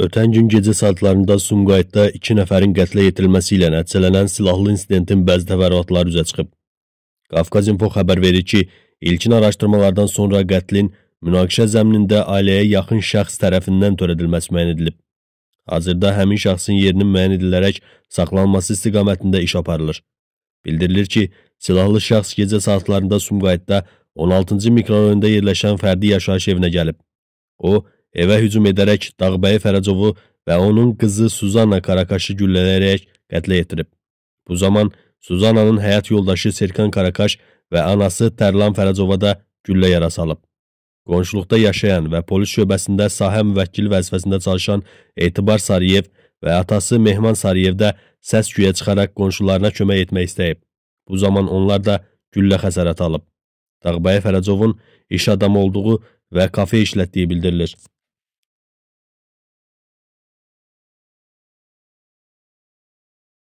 Ötən gün gecə saatlarında Sumqayıtda iki nəfərin qətlə yetirilməsi ilə nəticələnən silahlı insidentin bəzi təfərrüatları üzə çıxıb. Qafqaz Info xəbər verir ki, ilkin araşdırmalardan sonra qətlin münaqişə zəminində ailəyə yaxın şəxs tərəfindən törədilməsi müəyyən edilib. Hazırda həmin şəxsin yerinin müəyyən edilərək saxlanması istiqamətində iş aparılır. Bildirilir ki, silahlı şəxs gecə saatlarında Sumqayıtda 16-cı mikrorayonda yerləşən fərdi yaşayış evinə gəlib. O, evə hücum edərək Dağbəyi Fərəcovu və onun qızı Suzanna Karakaşı güllələyərək qətlə yetirib. Bu zaman Suzannanın həyat yoldaşı Serkan Karakaş və anası Tərlan Fərəcova da güllə yarası alıb. Qonşuluqda yaşayan və polis şöbəsində sahə müvəkkili vəzifəsində çalışan Etibar Sariyev və atası Mehman Sariyev də səs küyə çıxaraq qonşularına kömək etmək istəyib. Bu zaman onlar da güllə xəsarəti alıb. Dağbəyi Fərəcovun iş adamı olduğu və kafe işlətdiyi bildirilir.